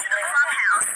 clubhouse.